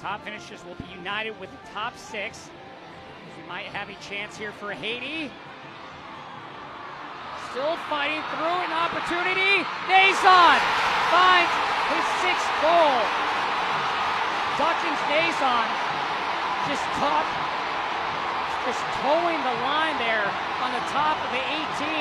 top finishers will be united with the top six. We might have a chance here for Haiti. Still fighting through an opportunity. Nazon finds his sixth goal. Duckens Nazon just top, just towing the line there on the top of the 18.